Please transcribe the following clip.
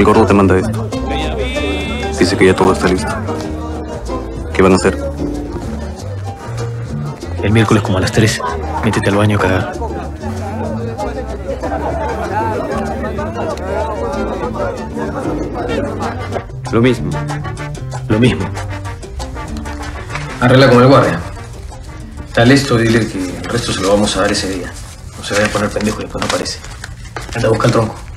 El gordo te manda esto. Dice que ya todo está listo. ¿Qué van a hacer? El miércoles como a las 3, métete al baño a cagar. Lo mismo. Lo mismo. Arregla con el guardia. Tal esto, dile que el resto se lo vamos a dar ese día. No se vaya a poner pendejo y después no aparece. Anda, busca el tronco.